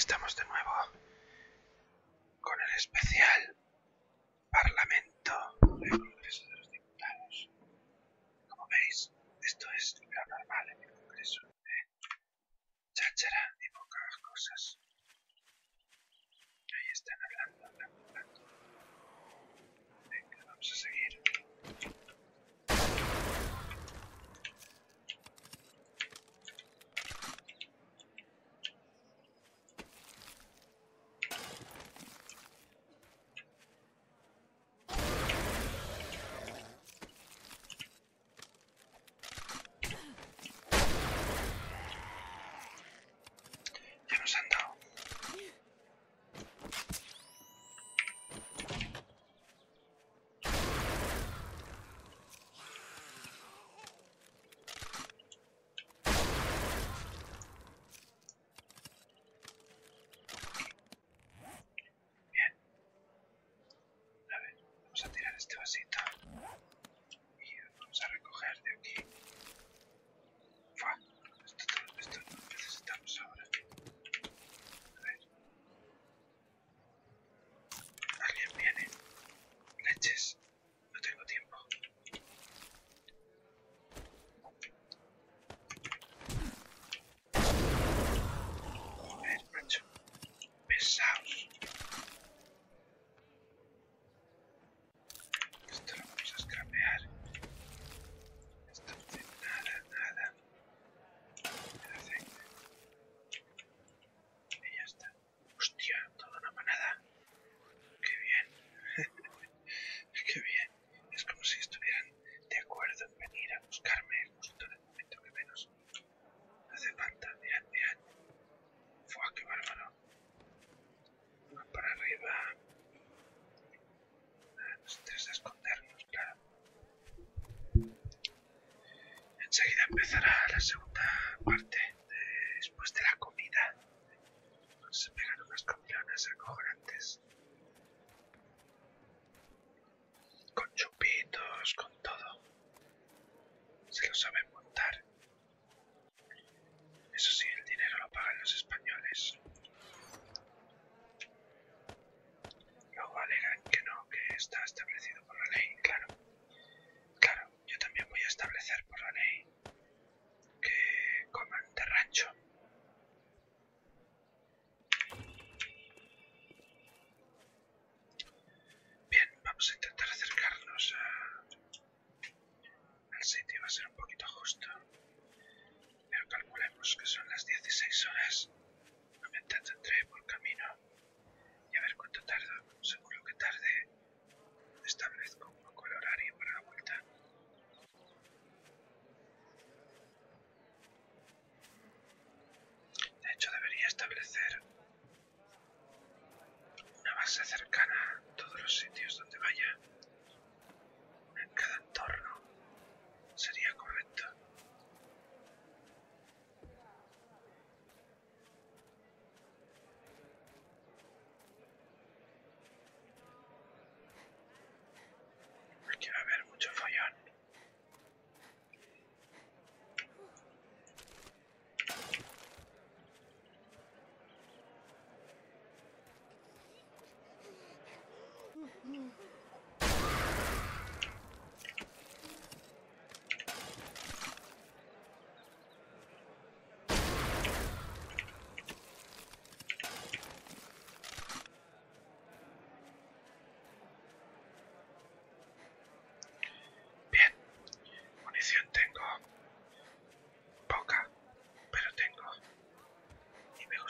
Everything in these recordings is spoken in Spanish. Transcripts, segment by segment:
estamos de nuevo con el especial Parlamento del Congreso de los Diputados. Como veis, esto es lo normal en el Congreso de cháchara y pocas cosas. Ahí están hablando, hablando, hablando. Vamos a seguir. este vasito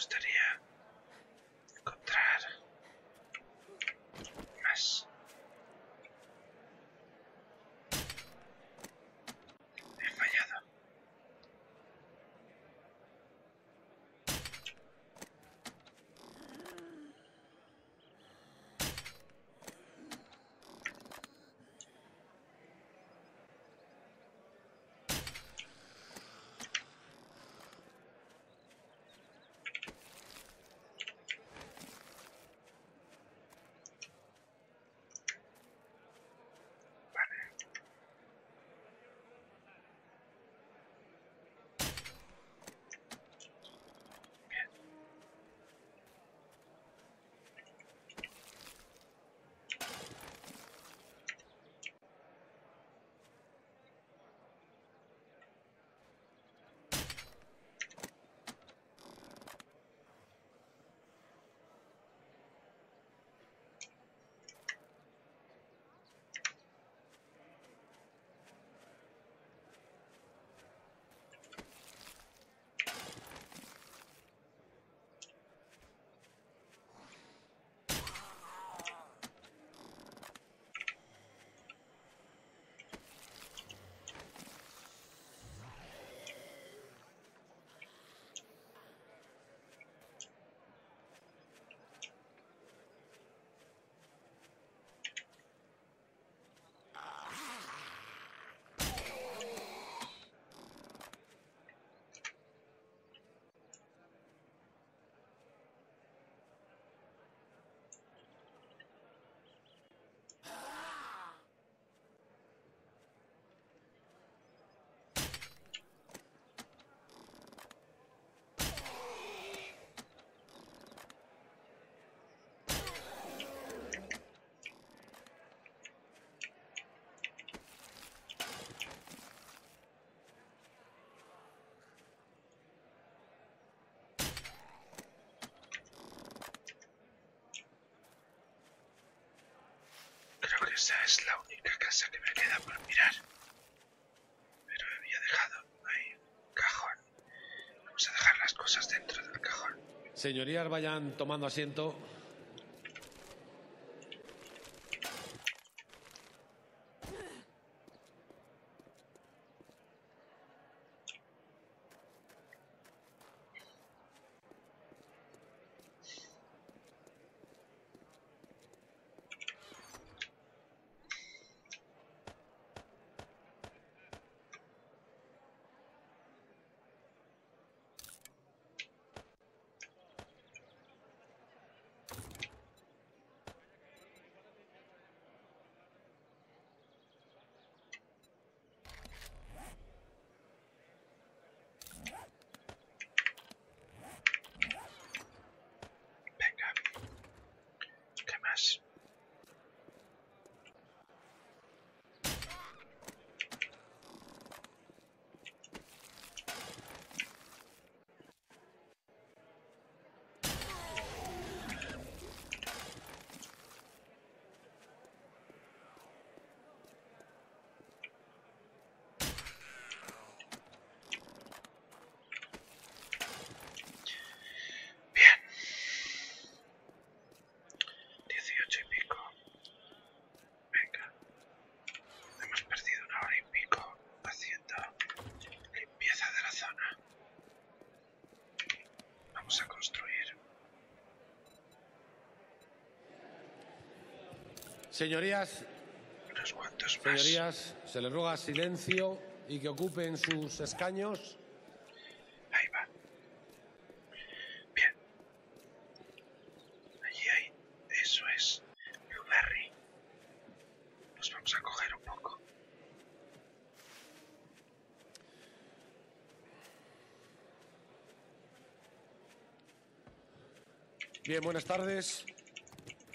gustaría. Esa es la única casa que me queda por mirar. Pero había dejado ahí un cajón. Vamos a dejar las cosas dentro del cajón. Señorías, vayan tomando asiento. Venga. ¿Qué más? Bien. Dieciocho y pico. Venga. Hemos perdido una hora y pico haciendo limpieza de la zona. Vamos a construir. Señorías, señorías, se les ruega silencio y que ocupen sus escaños. Ahí va. Bien. Allí hay. Eso es. Blueberry. Nos vamos a coger un poco. Bien, buenas tardes.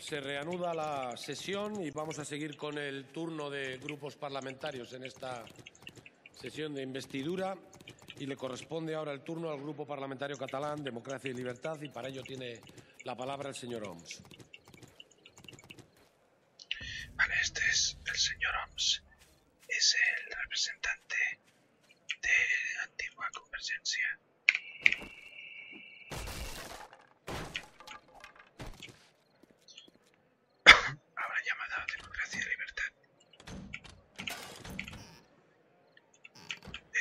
Se reanuda la sesión y vamos a seguir con el turno de grupos parlamentarios en esta sesión de investidura y le corresponde ahora el turno al Grupo Parlamentario Catalán Democracia y Libertad y para ello tiene la palabra el señor Oms. Este es el señor Oms. Es el representante de antigua convergencia. Ahora llamada Democracia y Libertad.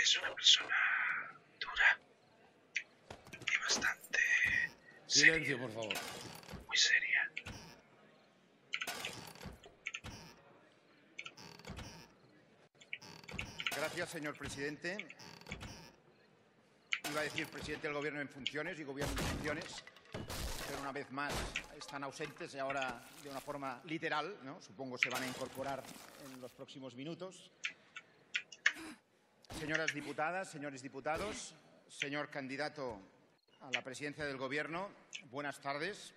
Es una persona dura y bastante Silencio, por favor. muy seria. Gracias, señor presidente. Iba a decir presidente del Gobierno en funciones y Gobierno en funciones, pero una vez más están ausentes y ahora de una forma literal, ¿no? supongo se van a incorporar en los próximos minutos. Señoras diputadas, señores diputados, señor candidato a la presidencia del Gobierno, buenas tardes.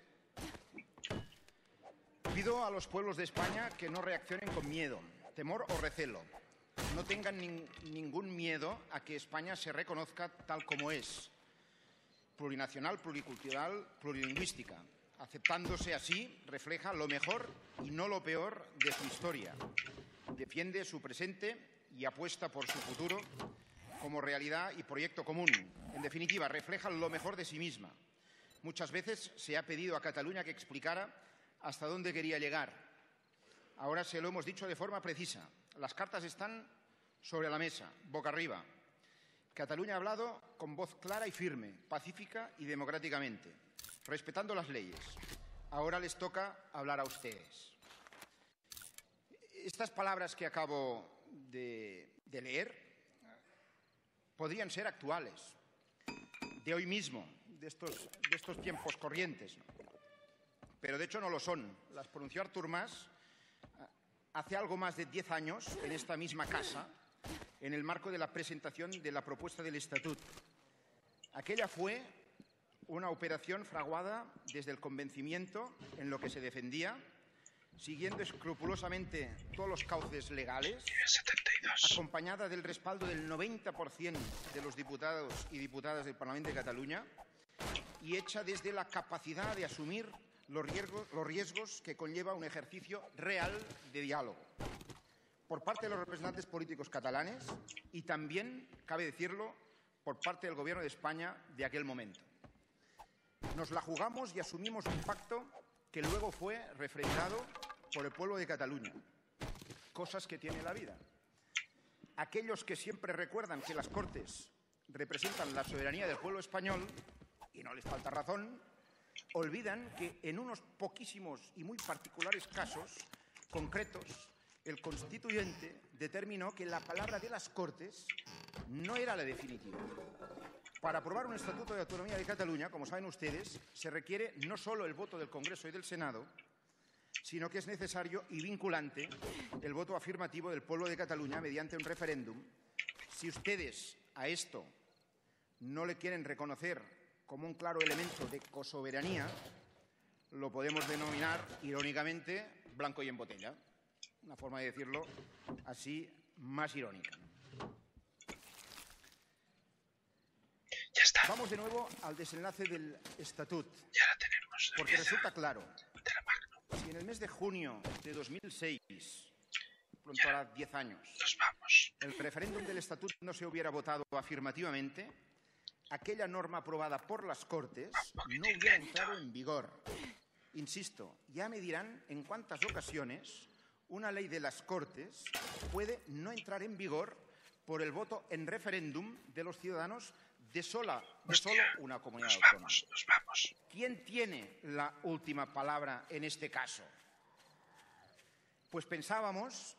Pido a los pueblos de España que no reaccionen con miedo, temor o recelo. No tengan nin- ningún miedo a que España se reconozca tal como es, plurinacional, pluricultural, plurilingüística. Aceptándose así, refleja lo mejor y no lo peor de su historia. Defiende su presente y apuesta por su futuro como realidad y proyecto común. En definitiva, refleja lo mejor de sí misma. Muchas veces se ha pedido a Cataluña que explicara hasta dónde quería llegar. Ahora se lo hemos dicho de forma precisa. Las cartas están sobre la mesa, boca arriba. Cataluña ha hablado con voz clara y firme, pacífica y democráticamente, respetando las leyes. Ahora les toca hablar a ustedes. Estas palabras que acabo de, leer podrían ser actuales, de hoy mismo, de estos, de estos tiempos corrientes. ¿no? Pero de hecho no lo son. Las pronunció Artur Mas ah, hace algo más de diez años en esta misma casa, en el marco de la presentación de la propuesta del Estatut. Aquella fue una operación fraguada desde el convencimiento en lo que se defendía, siguiendo escrupulosamente todos los cauces legales, Nivel 72. acompañada del respaldo del 90% de los diputados y diputadas del Parlamento de Cataluña y hecha desde la capacidad de asumir los riesgos, los riesgos que conlleva un ejercicio real de diálogo por parte de los representantes políticos catalanes y también, cabe decirlo, por parte del Gobierno de España de aquel momento. Nos la jugamos y asumimos un pacto que luego fue refrendado por el pueblo de Cataluña. Cosas que tiene la vida. Aquellos que siempre recuerdan que las Cortes representan la soberanía del pueblo español, y no les falta razón, olvidan que en unos poquísimos y muy particulares casos concretos el constituyente determinó que la palabra de las Cortes no era la definitiva. Para aprobar un Estatuto de Autonomía de Cataluña, como saben ustedes, se requiere no solo el voto del Congreso y del Senado, sino que es necesario y vinculante el voto afirmativo del pueblo de Cataluña mediante un referéndum. Si ustedes a esto no le quieren reconocer como un claro elemento de cosoberanía, lo podemos denominar irónicamente blanco y en botella una forma de decirlo así más irónica. Ya está. Vamos de nuevo al desenlace del estatut, Ya la tenemos. porque resulta claro, de la Magnum. si en el mes de junio de 2006, pronto hará 10 años, Nos vamos. el referéndum del estatut no se hubiera votado afirmativamente, aquella norma aprobada por las Cortes no hubiera entrado en vigor. Insisto, ya me dirán en cuántas ocasiones una ley de las Cortes puede no entrar en vigor por el voto en referéndum de los ciudadanos de, sola, de solo una comunidad Nos autónoma. vamos, nos vamos. ¿Quién tiene la última palabra en este caso? Pues pensábamos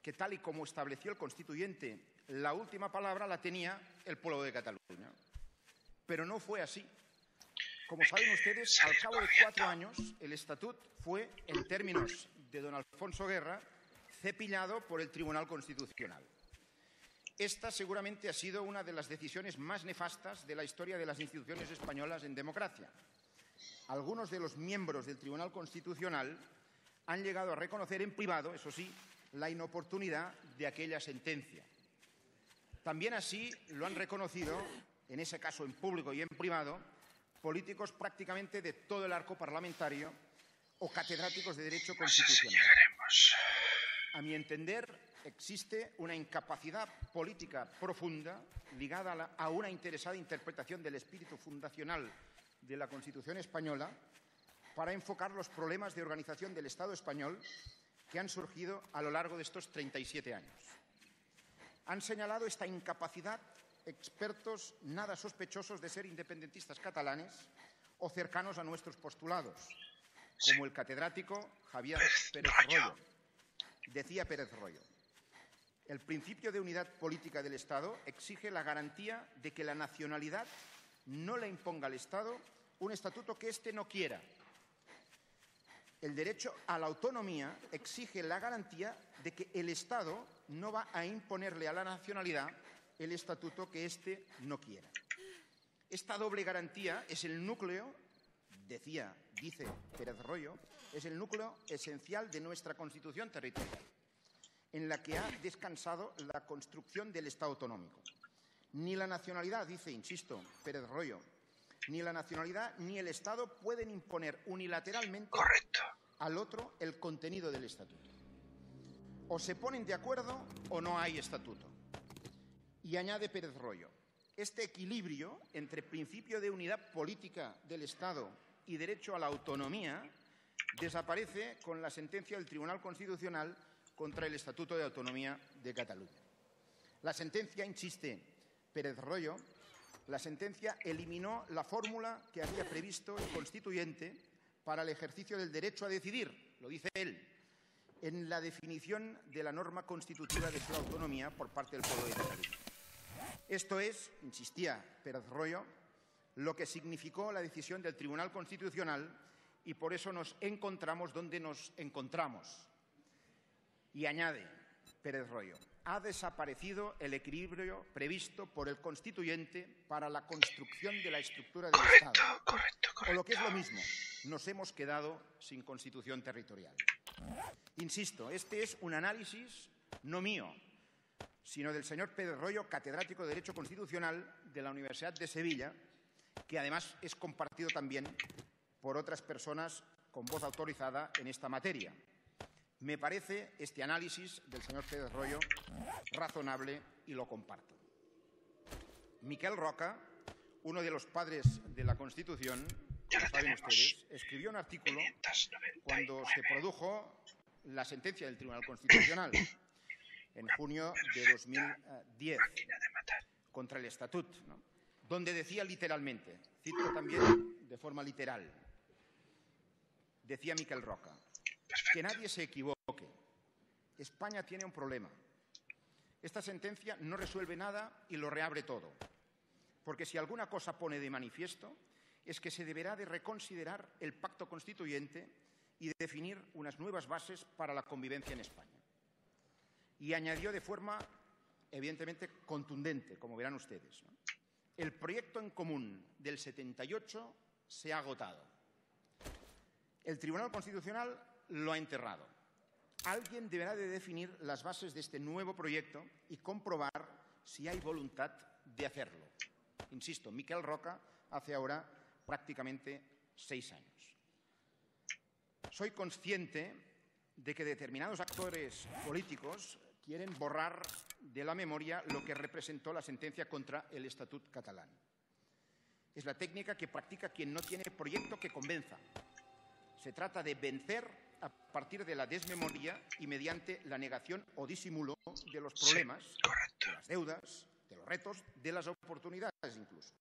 que tal y como estableció el constituyente, la última palabra la tenía el pueblo de Cataluña. Pero no fue así. Como saben ustedes, al cabo de cuatro años, el estatut fue, en términos de don Alfonso Guerra, cepillado por el Tribunal Constitucional. Esta seguramente ha sido una de las decisiones más nefastas de la historia de las instituciones españolas en democracia. Algunos de los miembros del Tribunal Constitucional han llegado a reconocer en privado, eso sí, la inoportunidad de aquella sentencia. También así lo han reconocido, en ese caso en público y en privado, políticos prácticamente de todo el arco parlamentario o catedráticos de Derecho si Constitucional. A mi entender, existe una incapacidad política profunda ligada a, la- a una interesada interpretación del espíritu fundacional de la Constitución española para enfocar los problemas de organización del Estado español que han surgido a lo largo de estos 37 años. Han señalado esta incapacidad expertos nada sospechosos de ser independentistas catalanes o cercanos a nuestros postulados, como el catedrático Javier Pérez Royo. Decía Pérez Royo, el principio de unidad política del Estado exige la garantía de que la nacionalidad no le imponga al Estado un estatuto que éste no quiera. El derecho a la autonomía exige la garantía de que el Estado no va a imponerle a la nacionalidad el estatuto que éste no quiera. Esta doble garantía es el núcleo, decía, dice Pérez Royo, es el núcleo esencial de nuestra Constitución territorial, en la que ha descansado la construcción del Estado autonómico. Ni la nacionalidad, dice, insisto, Pérez Royo, ni la nacionalidad ni el Estado pueden imponer unilateralmente Correcto. al otro el contenido del estatuto. O se ponen de acuerdo o no hay estatuto. Y añade Pérez Royo, este equilibrio entre principio de unidad política del Estado y derecho a la autonomía desaparece con la sentencia del Tribunal Constitucional contra el Estatuto de Autonomía de Cataluña. La sentencia, insiste Pérez Royo, la sentencia eliminó la fórmula que había previsto el constituyente para el ejercicio del derecho a decidir, lo dice él, en la definición de la norma constitutiva de su autonomía por parte del pueblo de Cataluña. Esto es, insistía Pérez Royo, lo que significó la decisión del Tribunal Constitucional y por eso nos encontramos donde nos encontramos. Y añade Pérez Royo, ha desaparecido el equilibrio previsto por el constituyente para la construcción de la estructura del Correcto, Estado. correcto, O correcto. lo que es lo mismo, nos hemos quedado sin constitución territorial. Insisto, este es un análisis no mío, sino del señor Pérez Royo, catedrático de Derecho Constitucional de la Universidad de Sevilla, que además es compartido también por otras personas con voz autorizada en esta materia. Me parece este análisis del señor Pérez Rollo razonable y lo comparto. Miquel Roca, uno de los padres de la Constitución, como saben ustedes, escribió un artículo cuando se produjo la sentencia del Tribunal Constitucional en junio de 2010 contra el Estatut, donde decía literalmente, cito también de forma literal, decía Miquel Roca, que nadie se equivoque. España tiene un problema. Esta sentencia no resuelve nada y lo reabre todo. Porque si alguna cosa pone de manifiesto es que se deberá de reconsiderar el pacto constituyente y de definir unas nuevas bases para la convivencia en España. Y añadió de forma, evidentemente, contundente, como verán ustedes. El proyecto en común del 78 se ha agotado. El Tribunal Constitucional lo ha enterrado. Alguien deberá de definir las bases de este nuevo proyecto y comprobar si hay voluntad de hacerlo. Insisto, Miquel Roca hace ahora prácticamente seis años. Soy consciente de que determinados actores políticos quieren borrar de la memoria lo que representó la sentencia contra el Estatut catalán. Es la técnica que practica quien no tiene proyecto que convenza. Se trata de vencer a partir de la desmemoria y mediante la negación o disimulo de los problemas, de las deudas, de los retos, de las oportunidades incluso.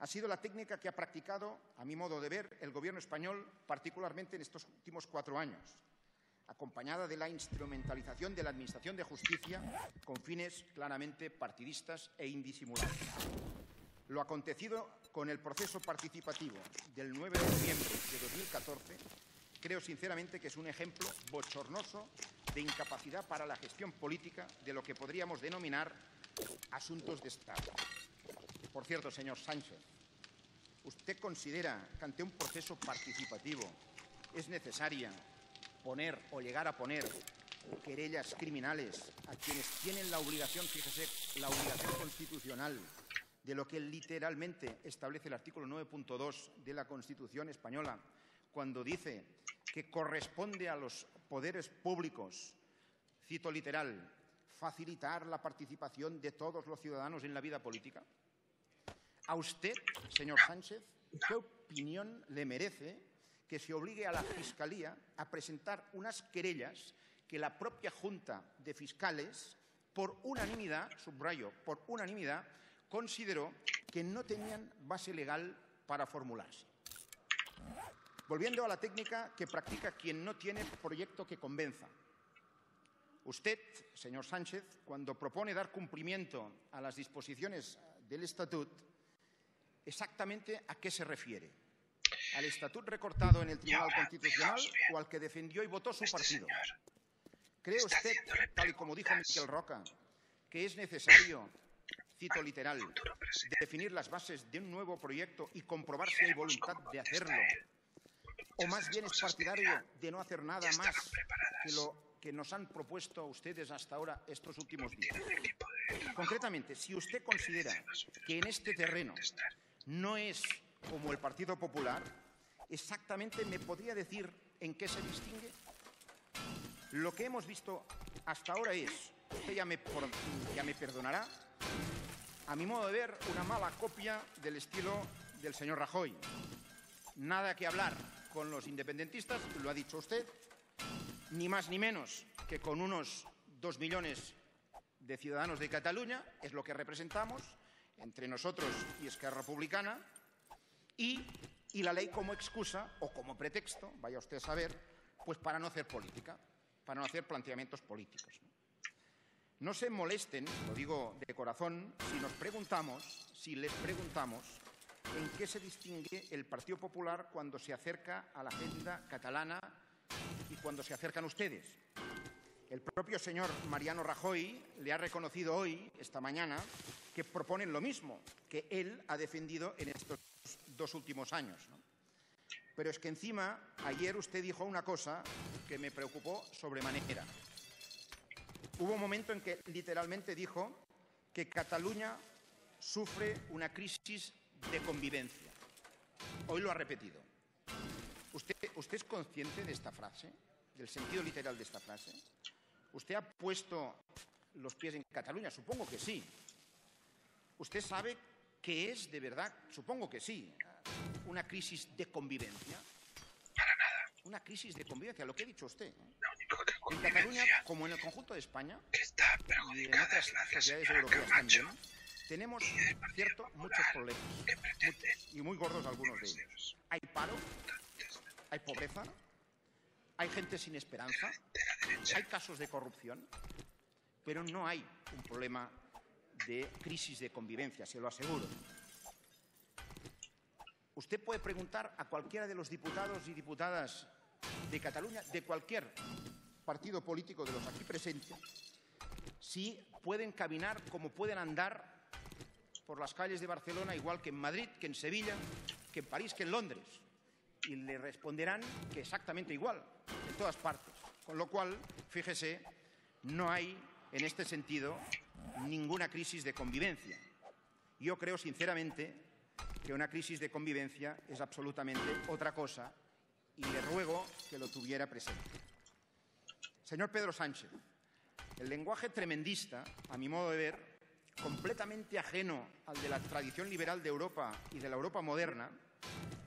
Ha sido la técnica que ha practicado, a mi modo de ver, el Gobierno español, particularmente en estos últimos cuatro años, acompañada de la instrumentalización de la Administración de Justicia con fines claramente partidistas e indisimulados. Lo acontecido con el proceso participativo del 9 de noviembre de 2014 creo sinceramente que es un ejemplo bochornoso de incapacidad para la gestión política de lo que podríamos denominar asuntos de Estado. Por cierto, señor Sánchez, ¿usted considera que ante un proceso participativo es necesaria poner o llegar a poner querellas criminales a quienes tienen la obligación, fíjese, la obligación constitucional de lo que literalmente establece el artículo 9.2 de la Constitución española, cuando dice que corresponde a los poderes públicos, cito literal, facilitar la participación de todos los ciudadanos en la vida política? ¿A usted, señor Sánchez, qué opinión le merece que se obligue a la Fiscalía a presentar unas querellas que la propia Junta de Fiscales, por unanimidad, subrayo, por unanimidad, consideró que no tenían base legal para formularse? Volviendo a la técnica que practica quien no tiene proyecto que convenza. Usted, señor Sánchez, cuando propone dar cumplimiento a las disposiciones del Estatut, exactamente a qué se refiere. ¿Al Estatut recortado en el Tribunal Constitucional o al que defendió y votó su partido? ¿Cree usted, tal y como dijo Miquel Roca, que es necesario, cito literal, definir las bases de un nuevo proyecto y comprobar si hay voluntad de hacerlo o más bien es partidario de no hacer nada más que lo que nos han propuesto ustedes hasta ahora estos últimos días. Concretamente, si usted considera que en este terreno no es como el Partido Popular, exactamente me podría decir en qué se distingue. Lo que hemos visto hasta ahora es, usted ya me, me perdonará, a mi modo de ver, una mala copia del estilo del señor Rajoy. Nada que hablar con los independentistas, lo ha dicho usted, ni más ni menos que con unos dos millones de ciudadanos de Cataluña, es lo que representamos, entre nosotros y Esquerra Republicana, y, la ley como excusa o como pretexto, vaya usted a saber, pues para no hacer política, para no hacer planteamientos políticos. No se molesten, lo digo de corazón, si nos preguntamos, si les preguntamos en qué se distingue el Partido Popular cuando se acerca a la agenda catalana y cuando se acercan ustedes. El propio señor Mariano Rajoy le ha reconocido hoy, esta mañana, que proponen lo mismo que él ha defendido en estos dos últimos años. Pero es que encima, ayer usted dijo una cosa que me preocupó sobremanera. Hubo un momento en que literalmente dijo que Cataluña sufre una crisis de convivencia. Hoy lo ha repetido. Usted ¿Usted es consciente de esta frase? ¿Del sentido literal de esta frase? ¿Usted ha puesto los pies en Cataluña? Supongo que sí. ¿Usted sabe qué es de verdad? Supongo que sí. Una crisis de convivencia. Para nada. Una crisis de convivencia, lo que ha dicho usted. único que En Cataluña, como en el conjunto de España, que está y en perjudicada otras la de la sociedades europeas también, tenemos cierto, muchos problemas. que Y muy gordos algunos de ellos. Hay paro, hay pobreza, hay gente sin esperanza, la hay casos de corrupción, pero no hay un problema de crisis de convivencia, se lo aseguro. Usted puede preguntar a cualquiera de los diputados y diputadas de Cataluña, de cualquier partido político de los aquí presentes, si pueden caminar como pueden andar por las calles de Barcelona, igual que en Madrid, que en Sevilla, que en París, que en Londres. Y le responderán que exactamente igual, en todas partes. Con lo cual, fíjese, no hay en este sentido ninguna crisis de convivencia. Yo creo sinceramente que una crisis de convivencia es absolutamente otra cosa y le ruego que lo tuviera presente. Señor Pedro Sánchez, el lenguaje tremendista, a mi modo de ver, completamente ajeno al de la tradición liberal de Europa y de la Europa moderna,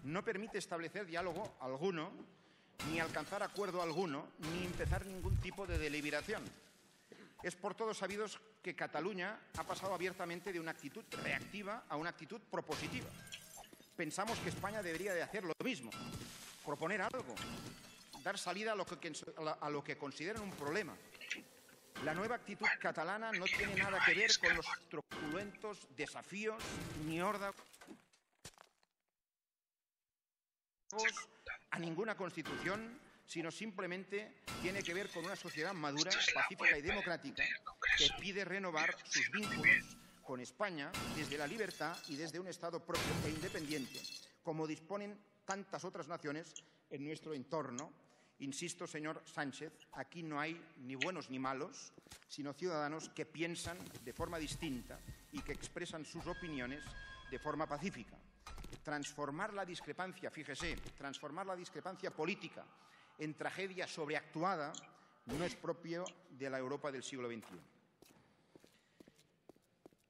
no permite establecer diálogo alguno, ni alcanzar acuerdo alguno, ni empezar ningún tipo de deliberación. Es por todos sabidos que Cataluña ha pasado abiertamente de una actitud reactiva a una actitud propositiva. Pensamos que España debería de hacer lo mismo, proponer algo, dar salida a lo que, consideran un problema. La nueva actitud catalana no tiene nada que ver con los truculentos desafíos ni órdagos a ninguna constitución, sino simplemente tiene que ver con una sociedad madura, pacífica y democrática que pide renovar sus vínculos con España desde la libertad y desde un Estado propio e independiente, como disponen tantas otras naciones en nuestro entorno. Insisto, señor Sánchez, aquí no hay ni buenos ni malos, sino ciudadanos que piensan de forma distinta y que expresan sus opiniones de forma pacífica. Transformar la discrepancia, fíjese, transformar la discrepancia política en tragedia sobreactuada no es propio de la Europa del siglo XXI.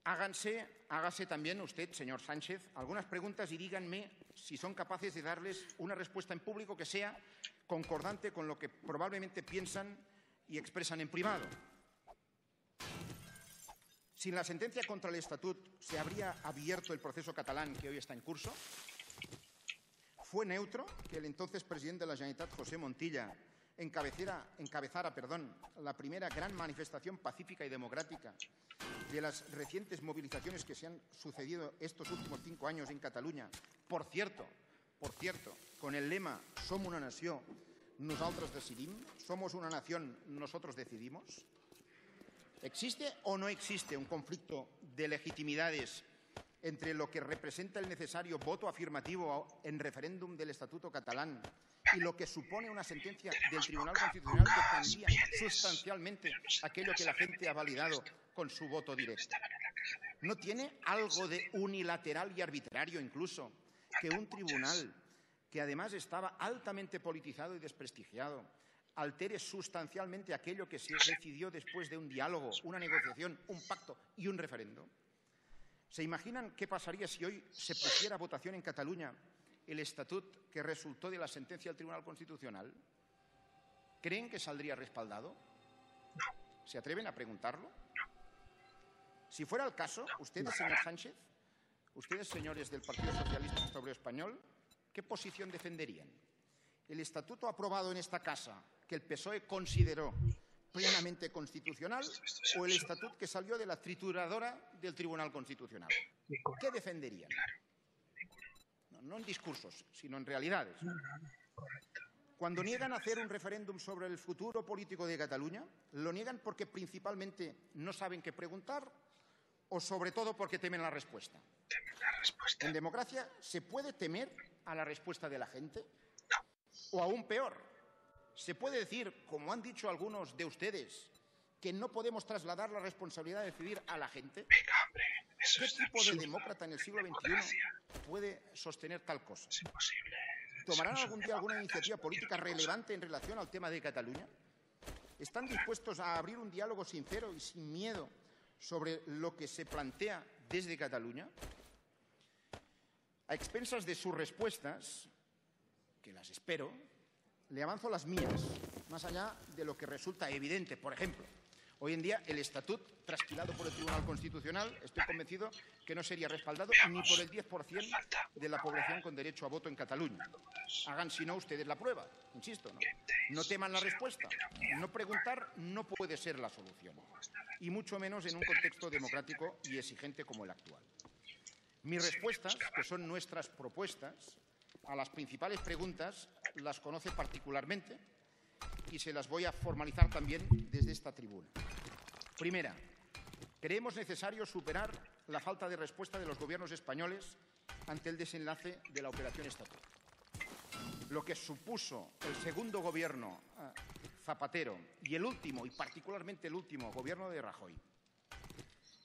Háganse, hágase también usted, señor Sánchez, algunas preguntas y díganme si son capaces de darles una respuesta en público que sea concordante con lo que probablemente piensan y expresan en privado. Sin la sentencia contra el Estatut, ¿se habría abierto el proceso catalán que hoy está en curso? ¿Fue neutro que el entonces presidente de la Generalitat, José Montilla, encabezara, perdón, la primera gran manifestación pacífica y democrática de las recientes movilizaciones que se han sucedido estos últimos cinco años en Cataluña? Por cierto, por cierto, con el lema Somos una nació, nosaltres decidim, somos una nación, nosotros decidimos. ¿Existe o no existe un conflicto de legitimidades entre lo que representa el necesario voto afirmativo en referéndum del Estatuto catalán y lo que supone una sentencia del Tribunal Constitucional que cambia sustancialmente aquello que la gente ha validado con su voto directo? ¿No tiene algo de unilateral y arbitrario incluso que un tribunal que además estaba altamente politizado y desprestigiado altere sustancialmente aquello que se decidió después de un diálogo, una negociación, un pacto y un referendo? ¿Se imaginan qué pasaría si hoy se pusiera a votación en Cataluña el estatut que resultó de la sentencia del Tribunal Constitucional? ¿Creen que saldría respaldado? ¿Se atreven a preguntarlo? Si fuera el caso, ustedes, señor Sánchez, ustedes, señores del Partido Socialista Obrero Español, ¿qué posición defenderían? ¿El estatuto aprobado en esta casa, que el PSOE consideró plenamente constitucional, o el estatuto que salió de la trituradora del Tribunal Constitucional? ¿Qué defenderían? No, en discursos, sino en realidades. Cuando niegan hacer un referéndum sobre el futuro político de Cataluña, ¿lo niegan porque principalmente no saben qué preguntar o sobre todo porque? Temen la respuesta. En democracia, ¿se puede temer a la respuesta de la gente? O aún peor, ¿se puede decir, como han dicho algunos de ustedes, que no podemos trasladar la responsabilidad de decidir a la gente? Venga, hombre, eso ¿Qué es tipo de demócrata en el siglo XXI puede sostener tal cosa? Es imposible. ¿Tomarán algún día alguna iniciativa política relevante en relación al tema de Cataluña? ¿Están dispuestos a abrir un diálogo sincero y sin miedo sobre lo que se plantea desde Cataluña? A expensas de sus respuestas, que las espero, le avanzo las mías, más allá de lo que resulta evidente. Por ejemplo, hoy en día el estatut trasquilado por el Tribunal Constitucional, estoy convencido que no sería respaldado ni por el 10% de la población con derecho a voto en Cataluña. Hagan, si no, ustedes la prueba. Insisto, no, no teman la respuesta. No preguntar no puede ser la solución, y mucho menos en un contexto democrático y exigente como el actual. Mis respuestas, que son nuestras propuestas, a las principales preguntas las conoce particularmente y se las voy a formalizar también desde esta tribuna. Primera, creemos necesario superar la falta de respuesta de los gobiernos españoles ante el desenlace de la operación estatal. Lo que supuso el segundo gobierno eh, Zapatero y el último, y particularmente el último, gobierno de Rajoy.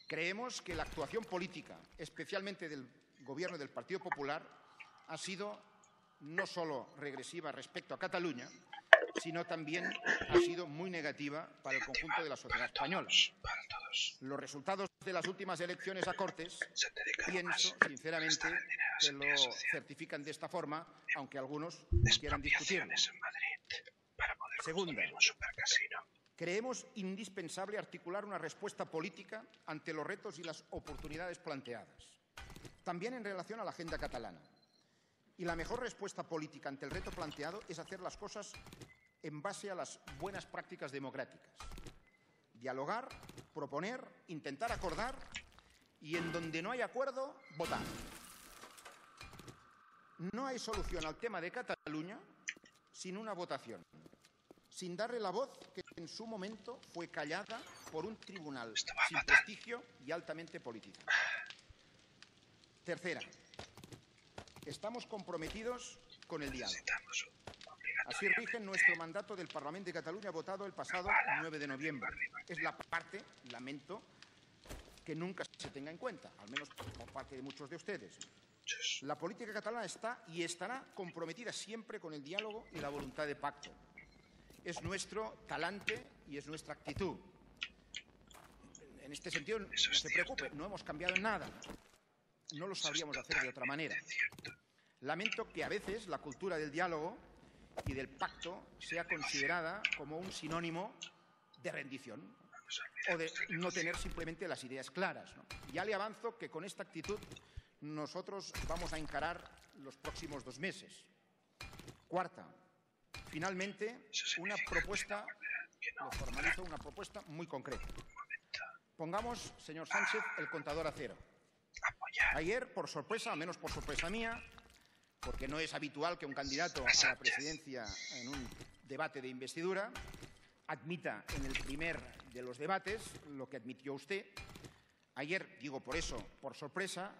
Creemos que la actuación política, especialmente del gobierno del Partido Popular, ha sido no solo regresiva respecto a Cataluña, sino también ha sido muy negativa para el conjunto de la sociedad española. Los resultados de las últimas elecciones a Cortes, pienso sinceramente que lo certifican de esta forma, aunque algunos quieran discutirlo. Segunda, creemos indispensable articular una respuesta política ante los retos y las oportunidades planteadas, también en relación a la agenda catalana. Y la mejor respuesta política ante el reto planteado es hacer las cosas en base a las buenas prácticas democráticas. Dialogar, proponer, intentar acordar y en donde no hay acuerdo, votar. No hay solución al tema de Cataluña sin una votación, sin darle la voz que en su momento fue callada por un tribunal sin prestigio y altamente político. Tercera, Estamos comprometidos con el diálogo. Así rige nuestro mandato del Parlamento de Cataluña votado el pasado 9 de noviembre. Es la parte, lamento, que nunca se tenga en cuenta, al menos por parte de muchos de ustedes. La política catalana está y estará comprometida siempre con el diálogo y la voluntad de pacto. Es nuestro talante y es nuestra actitud. En este sentido, no se preocupe, no hemos cambiado en nada. No lo sabríamos hacer de otra manera. Lamento que a veces la cultura del diálogo y del pacto sea considerada como un sinónimo de rendición o de no tener simplemente las ideas claras. Ya le avanzo que con esta actitud nosotros vamos a encarar los próximos dos meses. Cuarta, finalmente, una propuesta, le formalizo una propuesta muy concreta. Pongamos, señor Sánchez, el contador a cero. Ayer, por sorpresa, al menos por sorpresa mía, porque no es habitual que un candidato a la presidencia en un debate de investidura admita en el primer de los debates lo que admitió usted. Ayer, digo por eso, por sorpresa,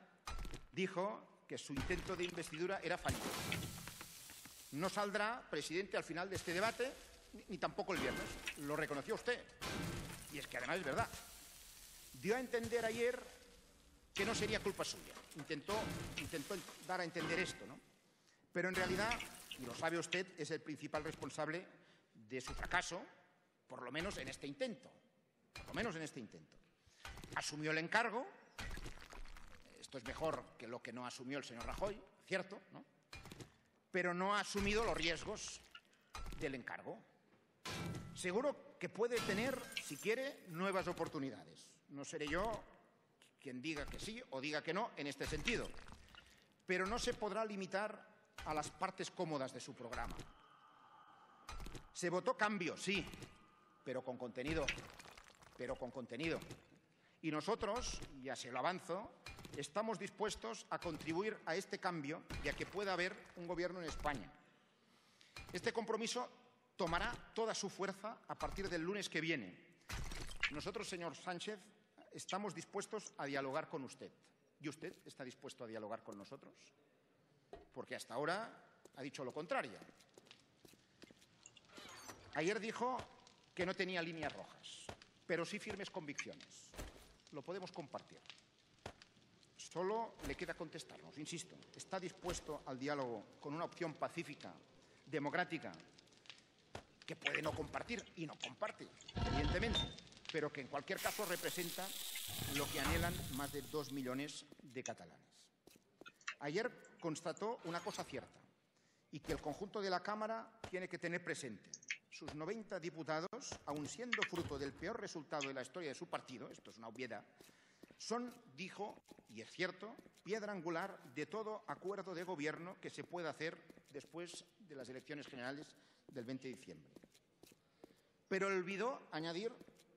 dijo que su intento de investidura era fallido. No saldrá presidente al final de este debate, ni tampoco el viernes. Lo reconoció usted. Y es que además es verdad. Dio a entender ayer que no sería culpa suya. Intentó, intentó dar a entender esto, ¿no? Pero en realidad, y lo sabe usted, es el principal responsable de su fracaso, por lo menos en este intento. Por lo menos en este intento. Asumió el encargo. Esto es mejor que lo que no asumió el señor Rajoy, cierto, ¿no? Pero no ha asumido los riesgos del encargo. Seguro que puede tener, si quiere, nuevas oportunidades. No seré yo quien diga que sí o diga que no en este sentido. Pero no se podrá limitar a las partes cómodas de su programa. Se votó cambio, sí, pero con contenido, pero con contenido. Y nosotros, ya se lo avanzo, estamos dispuestos a contribuir a este cambio y a que pueda haber un gobierno en España. Este compromiso tomará toda su fuerza a partir del lunes que viene. Nosotros, señor Sánchez, estamos dispuestos a dialogar con usted. ¿Y usted está dispuesto a dialogar con nosotros? Porque hasta ahora ha dicho lo contrario. Ayer dijo que no tenía líneas rojas, pero sí firmes convicciones. Lo podemos compartir. Solo le queda contestarnos, insisto, ¿está dispuesto al diálogo con una opción pacífica, democrática, que puede no compartir y no comparte, evidentemente, pero que en cualquier caso representa lo que anhelan más de dos millones de catalanes? Ayer constató una cosa cierta y que el conjunto de la Cámara tiene que tener presente. Sus 90 diputados, aun siendo fruto del peor resultado de la historia de su partido, esto es una obviedad, son, dijo, y es cierto, piedra angular de todo acuerdo de gobierno que se pueda hacer después de las elecciones generales del 20 de diciembre. Pero olvidó añadir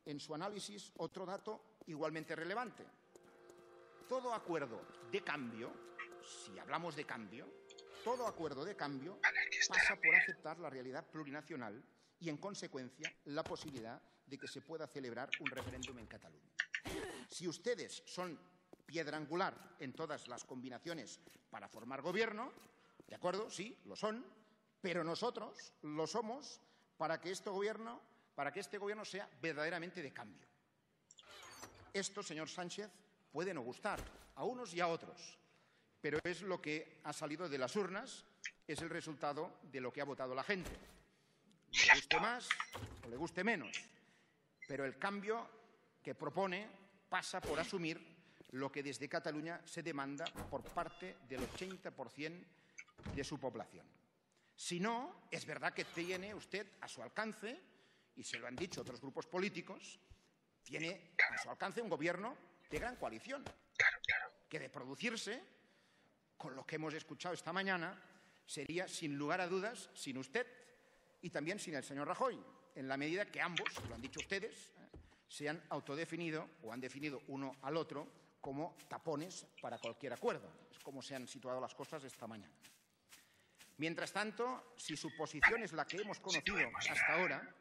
en su análisis otro dato igualmente relevante. Todo acuerdo de cambio, si hablamos de cambio, todo acuerdo de cambio pasa por aceptar la realidad plurinacional y, en consecuencia, la posibilidad de que se pueda celebrar un referéndum en Cataluña. Si ustedes son piedra angular en todas las combinaciones para formar gobierno, de acuerdo, sí, lo son, pero nosotros lo somos para que este gobierno, para que este gobierno sea verdaderamente de cambio. Esto, señor Sánchez, puede no gustar a unos y a otros, pero es lo que ha salido de las urnas, es el resultado de lo que ha votado la gente. Le guste más o le guste menos, pero el cambio que propone pasa por asumir lo que desde Cataluña se demanda por parte del 80% de su población. Si no, es verdad que tiene usted a su alcance, y se lo han dicho otros grupos políticos, tiene a su alcance un gobierno de gran coalición, que de producirse, con lo que hemos escuchado esta mañana, sería, sin lugar a dudas, sin usted y también sin el señor Rajoy, en la medida que ambos, lo han dicho ustedes, se han autodefinido o han definido uno al otro como tapones para cualquier acuerdo. Es como se han situado las cosas esta mañana. Mientras tanto, si su posición es la que hemos conocido hasta ahora,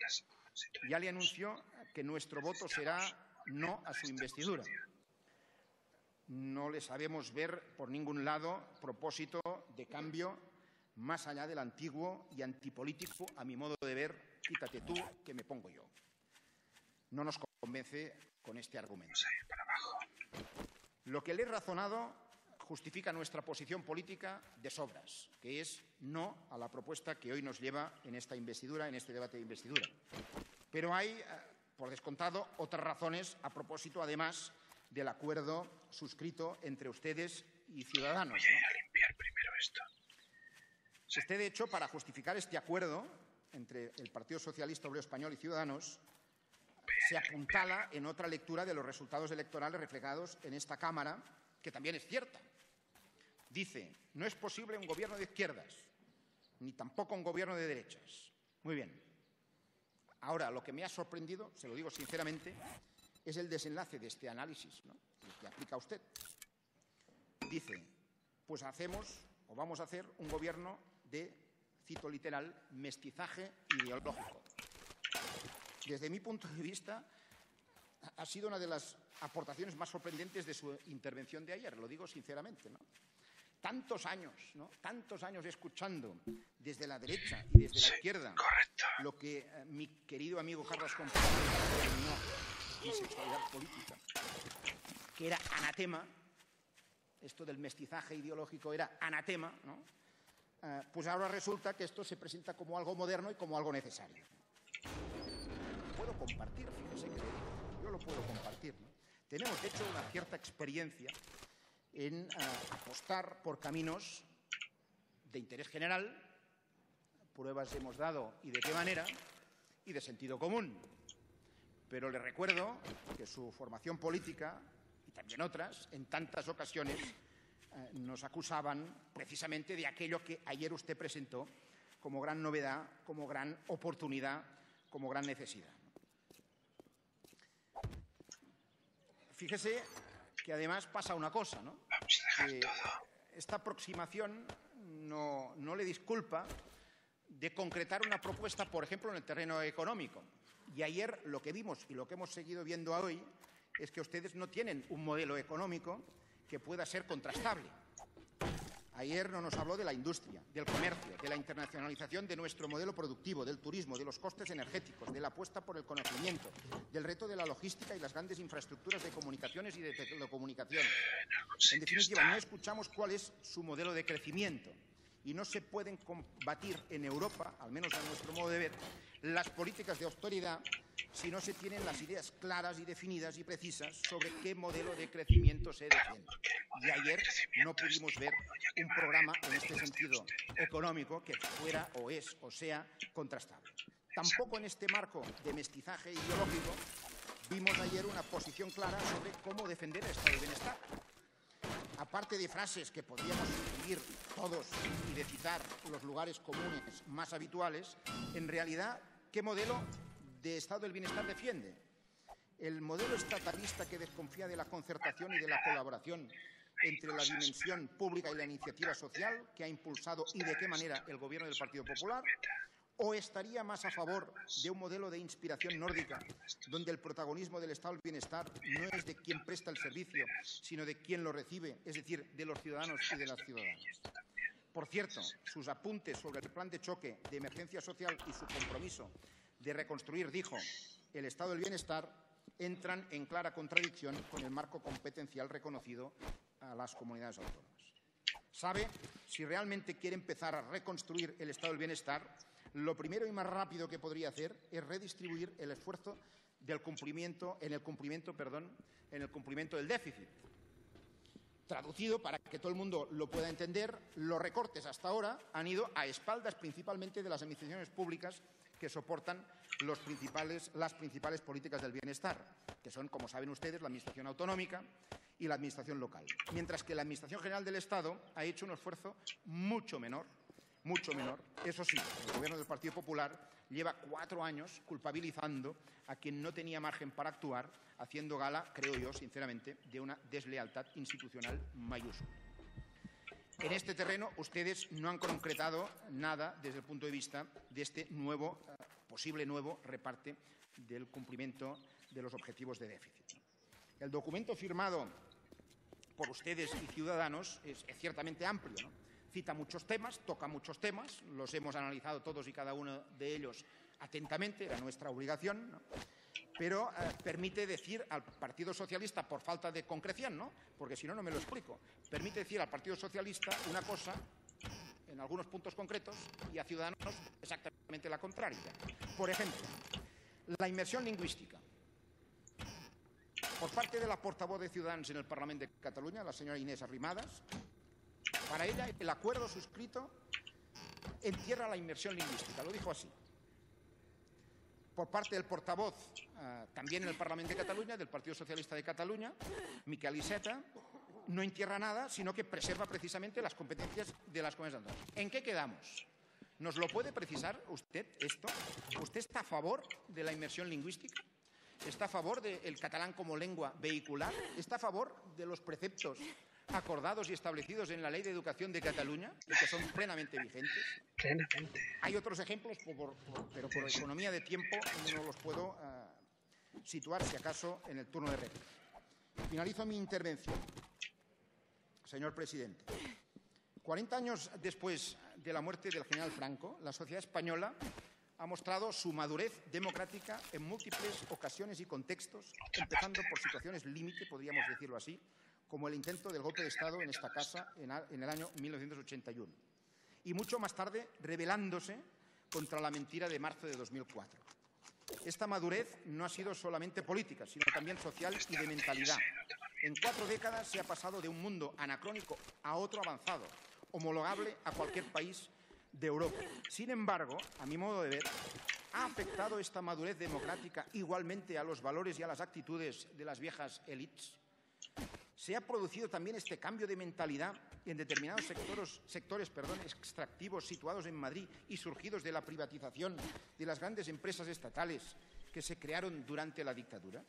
ya le anunció que nuestro voto será no a su investidura. No le sabemos ver por ningún lado propósito de cambio más allá del antiguo y antipolítico, a mi modo de ver, quítate tú, que me pongo yo. No nos convence con este argumento. Lo que le he razonado justifica nuestra posición política de sobras, que es no a la propuesta que hoy nos lleva en esta investidura, en este debate de investidura. Pero hay, eh, por descontado, otras razones a propósito, además, del acuerdo suscrito entre ustedes y Ciudadanos. Voy a limpiar primero esto. Usted, de hecho, para justificar este acuerdo entre el Partido Socialista Obrero Español y Ciudadanos, se apuntala en otra lectura de los resultados electorales reflejados en esta Cámara, que también es cierta. Dice, no es posible un gobierno de izquierdas, ni tampoco un gobierno de derechas. Muy bien. Ahora, lo que me ha sorprendido, se lo digo sinceramente, es el desenlace de este análisis, ¿no? que aplica usted. Dice, pues hacemos o vamos a hacer un gobierno de, cito literal, mestizaje ideológico. Desde mi punto de vista, ha sido una de las aportaciones más sorprendentes de su intervención de ayer, lo digo sinceramente. ¿no? Tantos años, ¿no? Tantos años escuchando desde la derecha y desde la izquierda lo que eh, mi querido amigo Carlos no, bisexualidad política, que era anatema, esto del mestizaje ideológico era anatema, ¿no? Eh, pues ahora resulta que esto se presenta como algo moderno y como algo necesario. Puedo compartir, fíjese que yo lo puedo compartir. Tenemos, de hecho, una cierta experiencia en uh, apostar por caminos de interés general, pruebas hemos dado y de qué manera, y de sentido común. Pero le recuerdo que su formación política, y también otras, en tantas ocasiones eh, nos acusaban precisamente de aquello que ayer usted presentó como gran novedad, como gran oportunidad, como gran necesidad. Fíjese que además pasa una cosa, ¿no? Esta aproximación no, no le disculpa de concretar una propuesta, por ejemplo, en el terreno económico. Y ayer lo que vimos y lo que hemos seguido viendo hoy es que ustedes no tienen un modelo económico que pueda ser contrastable. Ayer no nos habló de la industria, del comercio, de la internacionalización de nuestro modelo productivo, del turismo, de los costes energéticos, de la apuesta por el conocimiento, del reto de la logística y las grandes infraestructuras de comunicaciones y de telecomunicaciones. En definitiva, no escuchamos cuál es su modelo de crecimiento y no se pueden combatir en Europa, al menos a nuestro modo de ver, las políticas de austeridad si no se tienen las ideas claras y definidas y precisas sobre qué modelo de crecimiento se defiende. Y ayer no pudimos ver un programa en este sentido económico que fuera o es o sea contrastable. Tampoco en este marco de mestizaje ideológico vimos ayer una posición clara sobre cómo defender el estado de bienestar. Aparte de frases que podríamos escribir todos y de citar los lugares comunes más habituales, en realidad, ¿qué modelo de estado del bienestar defiende? El modelo estatalista que desconfía de la concertación y de la colaboración entre la dimensión pública y la iniciativa social que ha impulsado y de qué manera el Gobierno del Partido Popular? ¿O estaría más a favor de un modelo de inspiración nórdica, donde el protagonismo del estado del bienestar no es de quien presta el servicio, sino de quien lo recibe, es decir, de los ciudadanos y de las ciudadanas? Por cierto, sus apuntes sobre el plan de choque de emergencia social y su compromiso de reconstruir, dijo, el estado del bienestar entran en clara contradicción con el marco competencial reconocido a las comunidades autónomas. ¿Sabe? Si realmente quiere empezar a reconstruir el estado del bienestar, lo primero y más rápido que podría hacer es redistribuir el esfuerzo del cumplimiento, en el cumplimiento, perdón, en el cumplimiento del déficit. Traducido, para que todo el mundo lo pueda entender, los recortes hasta ahora han ido a espaldas principalmente de las administraciones públicas que soportan las principales políticas del bienestar, que son, como saben ustedes, la Administración autonómica y la Administración local. Mientras que la Administración General del Estado ha hecho un esfuerzo mucho menor, mucho menor. Eso sí, el Gobierno del Partido Popular lleva cuatro años culpabilizando a quien no tenía margen para actuar, haciendo gala, creo yo, sinceramente, de una deslealtad institucional mayúscula. En este terreno ustedes no han concretado nada desde el punto de vista de este nuevo, eh, posible nuevo reparte del cumplimiento de los objetivos de déficit. El documento firmado por ustedes y ciudadanos es, ciertamente amplio. ¿no? Cita muchos temas, toca muchos temas, los hemos analizado todos y cada uno de ellos atentamente, era nuestra obligación. pero eh, permite decir al Partido Socialista, por falta de concreción, ¿no? porque si no, no me lo explico, permite decir al Partido Socialista una cosa en algunos puntos concretos y a Ciudadanos exactamente la contraria. Por ejemplo, la inmersión lingüística. Por parte de la portavoz de Ciudadanos en el Parlamento de Cataluña, la señora Inés Arrimadas, para ella el acuerdo suscrito entierra la inmersión lingüística, lo dijo así por parte del portavoz, eh, también en el Parlamento de Cataluña, del Partido Socialista de Cataluña, Miquel Iceta, no entierra nada, sino que preserva precisamente las competencias de las comunidades. ¿En qué quedamos? ¿Nos lo puede precisar usted esto? ¿Usted está a favor de la inmersión lingüística? ¿Está a favor del catalán como lengua vehicular? ¿Está a favor de los preceptos acordados y establecidos en la Ley de Educación de Cataluña y que son plenamente vigentes. Plenamente. Hay otros ejemplos, por, por, pero por economía de tiempo no los puedo uh, situar, si acaso, en el turno de réplica. Finalizo mi intervención. Señor presidente, 40 años después de la muerte del general Franco, la sociedad española ha mostrado su madurez democrática en múltiples ocasiones y contextos, empezando por situaciones límite, podríamos decirlo así, como el intento del golpe de Estado en esta casa en el año 1981. Y mucho más tarde, rebelándose contra la mentira de marzo de 2004. Esta madurez no ha sido solamente política, sino también social y de mentalidad. En cuatro décadas se ha pasado de un mundo anacrónico a otro avanzado, homologable a cualquier país de Europa. Sin embargo, a mi modo de ver, ¿ha afectado esta madurez democrática igualmente a los valores y a las actitudes de las viejas élites? Se ha producido también este cambio de mentalidad en determinados sectores, sectores perdón, extractivos situados en Madrid y surgidos de la privatización de las grandes empresas estatales que se crearon durante la dictadura?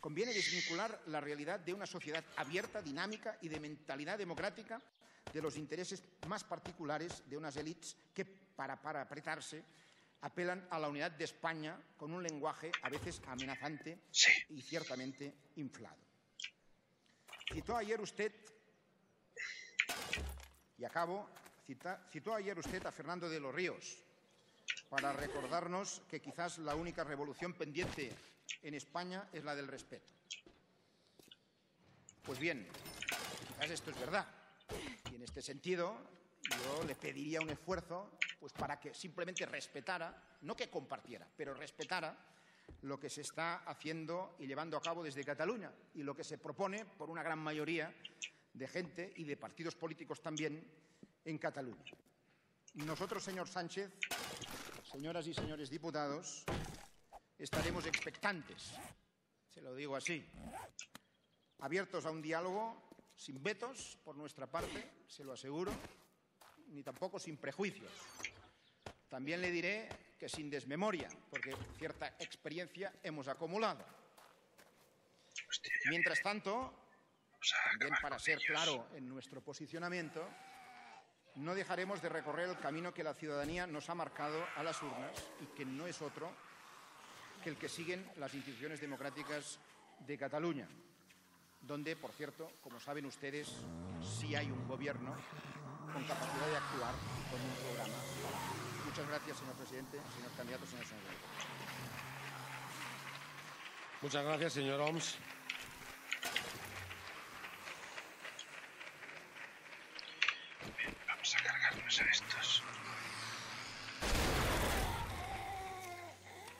Conviene desvincular la realidad de una sociedad abierta, dinámica y de mentalidad democrática de los intereses más particulares de unas élites que, para, para apretarse, apelan a la unidad de España con un lenguaje a veces amenazante sí. y ciertamente inflado. Citó ayer usted Y acabo, citó ayer usted a Fernando de los Ríos para recordarnos que quizás la única revolución pendiente en España es la del respeto. Pues bien, quizás esto es verdad. Y en este sentido, yo le pediría un esfuerzo pues, para que simplemente respetara, no que compartiera, pero respetara lo que se está haciendo y llevando a cabo desde Cataluña y lo que se propone por una gran mayoría de gente y de partidos políticos también en Cataluña. Nosotros, señor Sánchez, señoras y señores diputados, estaremos expectantes, se lo digo así, abiertos a un diálogo sin vetos por nuestra parte, se lo aseguro, ni tampoco sin prejuicios. También le diré que sin desmemoria, porque cierta experiencia hemos acumulado. Mientras tanto, también para ser claro en nuestro posicionamiento, no dejaremos de recorrer el camino que la ciudadanía nos ha marcado a las urnas y que no es otro que el que siguen las instituciones democráticas de Cataluña, donde, por cierto, como saben ustedes, sí hay un gobierno con capacidad de actuar con un programa. Muchas gracias, señor presidente, señor candidato, señor senador. Muchas gracias, señor Oms. Bien, vamos a cargarnos a estos.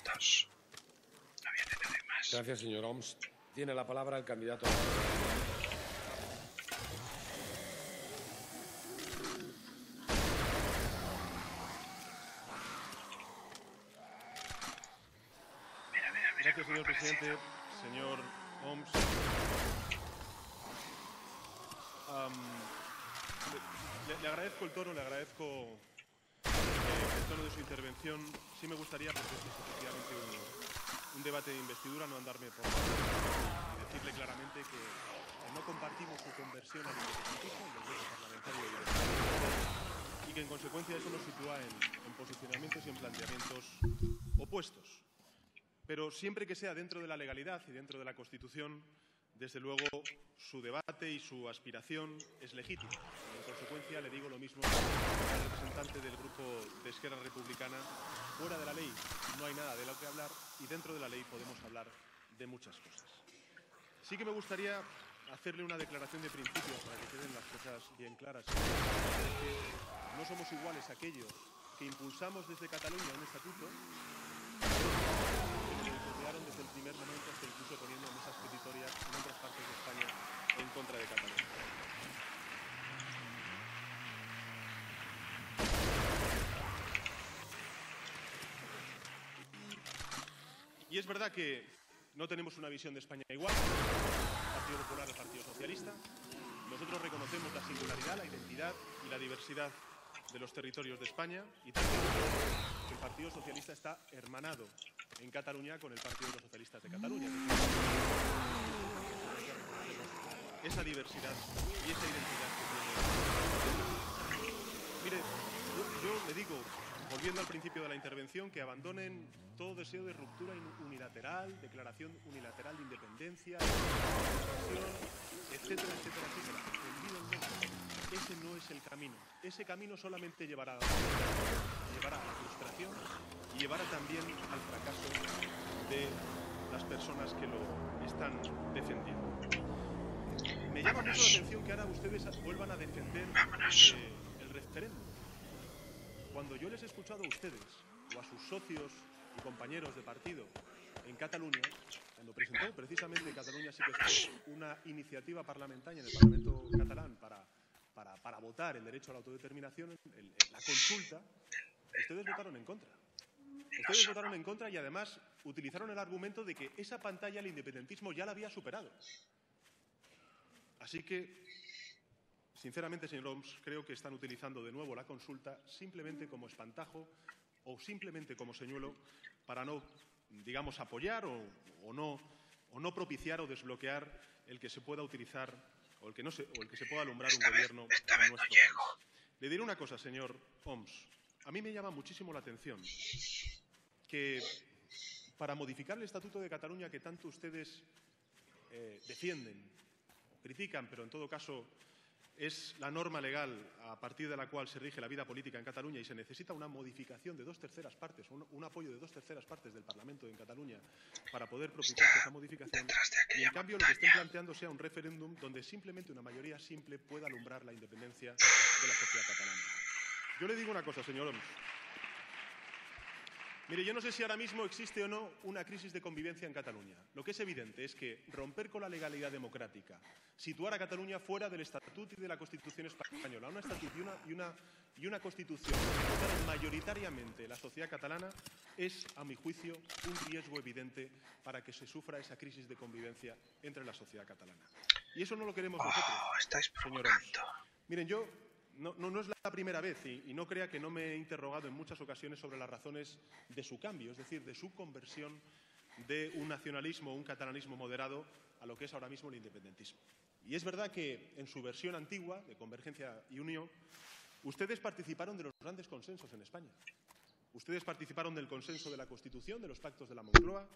Dos. No más. Gracias, señor Oms. Tiene la palabra el candidato. Mira, mira, mira. Gracias, cómo señor ha presidente. aparecido. Señor Oms. Am, le, le- le agradezco el tono, le agradezco eh, el tono de su intervención. Sí me gustaría, porque esto es efectivamente un, un debate de investidura, no andarme por y decirle claramente que no compartimos su conversión al independentismo, el del grupo parlamentario y y que en consecuencia eso nos sitúa en, en posicionamientos y en planteamientos opuestos. Pero siempre que sea dentro de la legalidad y dentro de la Constitución, desde luego su debate y su aspiración es legítima. En consecuencia, le digo lo mismo al representante del grupo de Esquerra Republicana. Fuera de la ley no hay nada de lo que hablar y dentro de la ley podemos hablar de muchas cosas. Sí que me gustaría hacerle una declaración de principios para que queden las cosas bien claras. No somos iguales aquellos que impulsamos desde Cataluña un estatuto el primer momento hasta incluso poniendo mesas petitorias en otras partes de España en contra de Cataluña. Y es verdad que no tenemos una visión de España igual, el Partido Popular, el Partido Socialista. Nosotros reconocemos la singularidad, la identidad y la diversidad de los territorios de España y también el Partido Socialista está hermanado en Cataluña con el Partido de los Socialistas de Cataluña. Esa diversidad y esa identidad que tiene. Mire, yo, le digo, volviendo al principio de la intervención, que abandonen todo deseo de ruptura unilateral, declaración unilateral de independencia, etcétera, etcétera, etcétera. Ese no es el camino. Ese camino solamente llevará a, llevará a la frustración y llevará también al fracaso de las personas que lo están defendiendo. Me llama mucho la atención que ahora ustedes vuelvan a defender eh, el referéndum. Cuando yo les he escuchado a ustedes o a sus socios y compañeros de partido en Cataluña, cuando presentó precisamente Cataluña sí que es una iniciativa parlamentaria en el Parlamento catalán para, para, para votar el derecho a la autodeterminación, el- el- la consulta, ustedes votaron en contra. Ustedes votaron en contra y además utilizaron el argumento de que esa pantalla el independentismo ya la había superado. Así que, sinceramente, señor Oms, creo que están utilizando de nuevo la consulta simplemente como espantajo o simplemente como señuelo para no, digamos, apoyar o, o no, o no propiciar o desbloquear el que se pueda utilizar o el que, no se, o el que se pueda alumbrar un vez- gobierno en no nuestro llego. país. Le diré una cosa, señor Oms. A mí me llama muchísimo la atención que para modificar el Estatuto de Cataluña que tanto ustedes eh, defienden, critican, pero en todo caso es la norma legal a partir de la cual se rige la vida política en Cataluña y se necesita una modificación de dos terceras partes, un, apoyo de dos terceras partes del Parlamento en Cataluña para poder propiciar esa modificación. Y en cambio lo que estén planteando sea un referéndum donde simplemente una mayoría simple pueda alumbrar la independencia de la sociedad catalana. Yo le digo una cosa, señor Oms. Mire, yo no sé si ahora mismo existe o no una crisis de convivencia en Cataluña. Lo que es evidente es que romper con la legalidad democrática, situar a Cataluña fuera del Estatuto y de la Constitución española, una estatuto y una, y una, y una Constitución que votaron mayoritariamente la sociedad catalana, es, a mi juicio, un riesgo evidente para que se sufra esa crisis de convivencia entre la sociedad catalana. Y eso no lo queremos nosotros. Oh, estáis señor provocando. Miren, yo no, es la primera vez y, y no crea que no me he interrogado en muchas ocasiones sobre las razones de su cambio, es decir, de su conversión de un nacionalismo, un catalanismo moderado a lo que es ahora mismo el independentismo. Y es verdad que en su versión antigua, de Convergencia y Unión, ustedes participaron de los grandes consensos en España. Ustedes participaron del consenso de la Constitución, de los pactos de la Moncloa,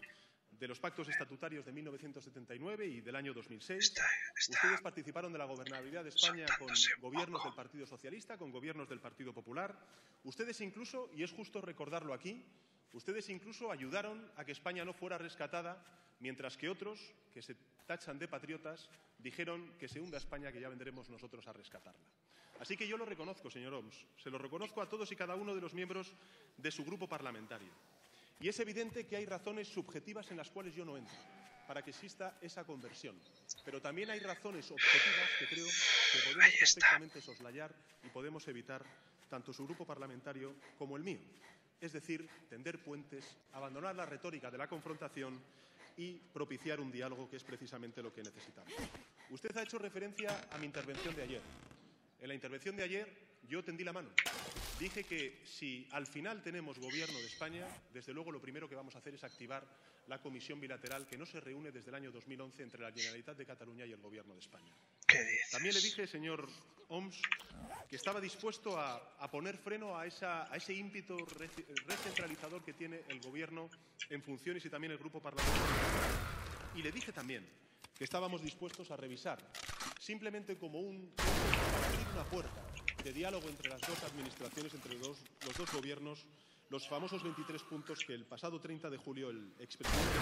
de los pactos estatutarios de 1979 y del año 2006. Está, está Ustedes participaron de la gobernabilidad de España con gobiernos del Partido Socialista, con gobiernos del Partido Popular. Ustedes incluso, y es justo recordarlo aquí, ustedes incluso ayudaron a que España no fuera rescatada, mientras que otros, que se tachan de patriotas, dijeron que se hunda España, que ya vendremos nosotros a rescatarla. Así que yo lo reconozco, señor Oms, se lo reconozco a todos y cada uno de los miembros de su grupo parlamentario. Y es evidente que hay razones subjetivas en las cuales yo no entro para que exista esa conversión. Pero también hay razones objetivas que creo que podemos perfectamente soslayar y podemos evitar tanto su grupo parlamentario como el mío. Es decir, tender puentes, abandonar la retórica de la confrontación y propiciar un diálogo que es precisamente lo que necesitamos. Usted ha hecho referencia a mi intervención de ayer. En la intervención de ayer yo tendí la mano. Dije que si al final tenemos gobierno de España, desde luego lo primero que vamos a hacer es activar la comisión bilateral que no se reúne desde el año 2011 entre la Generalitat de Cataluña y el gobierno de España. También le dije, señor Oms, que estaba dispuesto a, a poner freno a, esa- a ese ímpetu re- recentralizador que tiene el gobierno en funciones y también el grupo parlamentario. Y le dije también que estábamos dispuestos a revisar, simplemente como un para abrir una puerta de diálogo entre las dos administraciones, entre los, los dos gobiernos, los famosos 23 puntos que el pasado 30 de julio el expresidente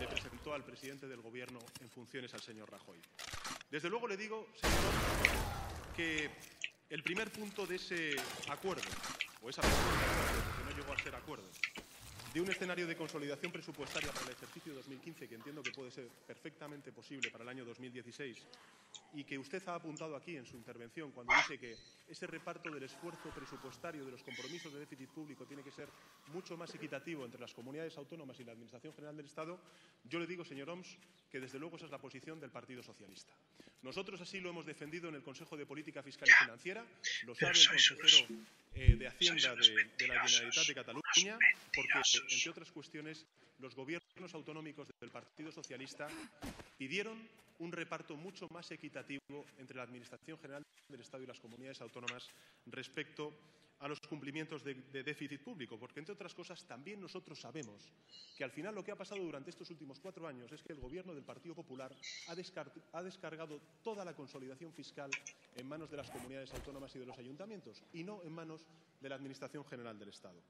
le presentó al presidente del gobierno en funciones, al señor Rajoy. Desde luego le digo, señor que el primer punto de ese acuerdo, o esa propuesta que no llegó a ser acuerdo, de un escenario de consolidación presupuestaria para el ejercicio 2015 que entiendo que puede ser perfectamente posible para el año 2016 y que usted ha apuntado aquí en su intervención cuando dice que ese reparto del esfuerzo presupuestario de los compromisos de déficit público tiene que ser mucho más equitativo entre las comunidades autónomas y la Administración General del Estado, yo le digo, señor Oms, que desde luego esa es la posición del Partido Socialista. Nosotros así lo hemos defendido en el Consejo de Política Fiscal y Financiera, lo sabe el consejero eh, de Hacienda de, la Generalitat de Cataluña, porque. Entre otras cuestiones, los gobiernos autonómicos del Partido Socialista pidieron un reparto mucho más equitativo entre la Administración General del Estado y las comunidades autónomas respecto a los cumplimientos de, déficit público, porque entre otras cosas también nosotros sabemos que al final lo que ha pasado durante estos últimos cuatro años es que el gobierno del Partido Popular ha descargado toda la consolidación fiscal en manos de las comunidades autónomas y de los ayuntamientos y no en manos de la Administración General del Estado.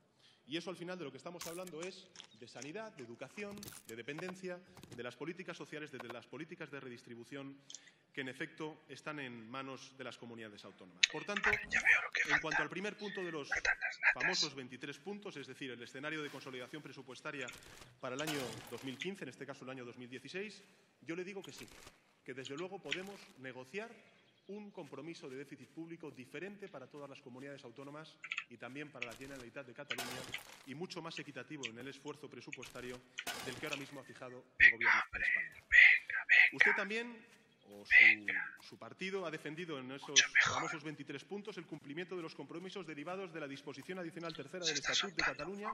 Y eso al final de lo que estamos hablando es de sanidad, de educación, de dependencia, de las políticas sociales, de las políticas de redistribución que en efecto están en manos de las comunidades autónomas. Por tanto, en cuanto al primer punto de los famosos 23 puntos, es decir, el escenario de consolidación presupuestaria para el año 2015, en este caso el año 2016, yo le digo que sí, que desde luego podemos negociar un compromiso de déficit público diferente para todas las comunidades autónomas y también para la Generalitat de Cataluña y mucho más equitativo en el esfuerzo presupuestario del que ahora mismo ha fijado el Gobierno de España. Usted también, o su, su partido, ha defendido en esos famosos 23 puntos el cumplimiento de los compromisos derivados de la disposición adicional tercera del Estatuto de Cataluña.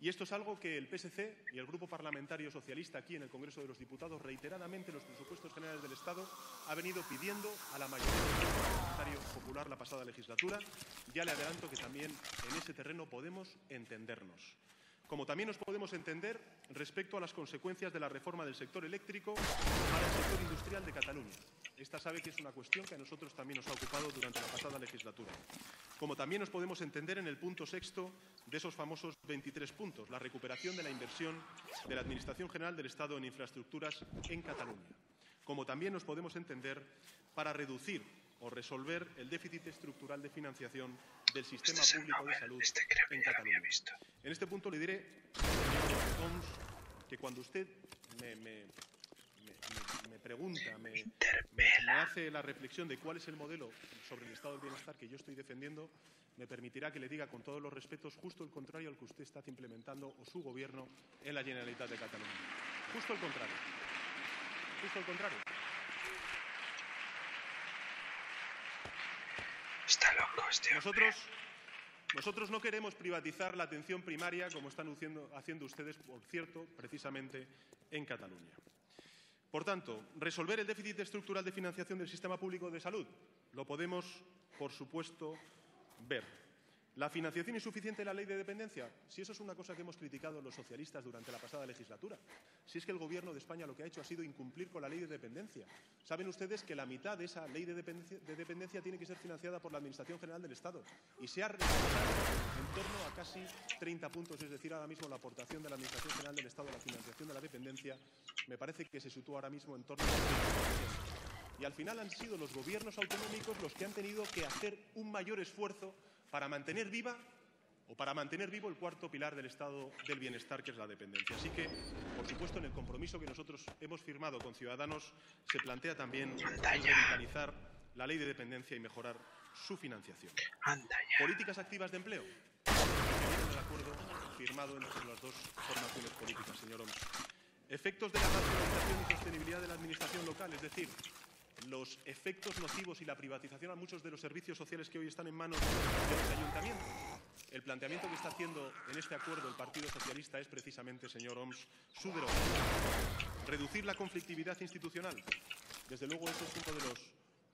Y esto es algo que el PSC y el Grupo Parlamentario Socialista aquí en el Congreso de los Diputados reiteradamente en los presupuestos generales del Estado ha venido pidiendo a la mayoría del Grupo Parlamentario Popular la pasada legislatura. Ya le adelanto que también en ese terreno podemos entendernos. Como también nos podemos entender respecto a las consecuencias de la reforma del sector eléctrico para el sector industrial de Cataluña. Esta sabe que es una cuestión que a nosotros también nos ha ocupado durante la pasada legislatura. Como también nos podemos entender en el punto sexto de esos famosos 23 puntos, la recuperación de la inversión de la Administración General del Estado en infraestructuras en Cataluña. Como también nos podemos entender para reducir o resolver el déficit estructural de financiación del sistema Este es el público de salud este en Cataluña. visto. En este punto le diré, que cuando usted me, me- me- me pregunta, me, hace la reflexión de cuál es el modelo sobre el estado del bienestar que yo estoy defendiendo, me permitirá que le diga con todos los respetos justo el contrario al que usted está implementando o su gobierno en la Generalitat de Cataluña. Justo el contrario. Justo el contrario. Está. Nosotros, nosotros no queremos privatizar la atención primaria como están haciendo, haciendo ustedes, por cierto, precisamente en Cataluña. Por tanto, resolver el déficit estructural de financiación del sistema público de salud lo podemos, por supuesto, ver. La financiación insuficiente de la ley de dependencia, si eso es una cosa que hemos criticado los socialistas durante la pasada legislatura, si es que el Gobierno de España lo que ha hecho ha sido incumplir con la ley de dependencia. Saben ustedes que la mitad de esa ley de dependencia, de dependencia tiene que ser financiada por la Administración General del Estado y se ha retrasado en torno a casi 30 puntos, es decir, ahora mismo la aportación de la Administración General del Estado a la financiación de la dependencia me parece que se sitúa ahora mismo en torno 30%. Y al final han sido los gobiernos autonómicos los que han tenido que hacer un mayor esfuerzo para mantener viva o para mantener vivo el cuarto pilar del estado del bienestar, que es la dependencia. Así que, por supuesto, en el compromiso que nosotros hemos firmado con Ciudadanos se plantea también revitalizar la ley de dependencia y mejorar su financiación. Políticas activas de empleo. Seguimos el acuerdo firmado entre las dos formaciones políticas, señor Homs. Efectos de la racionalización y sostenibilidad de la administración local, es decir, los efectos nocivos y la privatización a muchos de los servicios sociales que hoy están en manos de los ayuntamientos. El planteamiento que está haciendo en este acuerdo el Partido Socialista es precisamente, señor Homs, su derogación. Reducir la conflictividad institucional. Desde luego, ese es uno de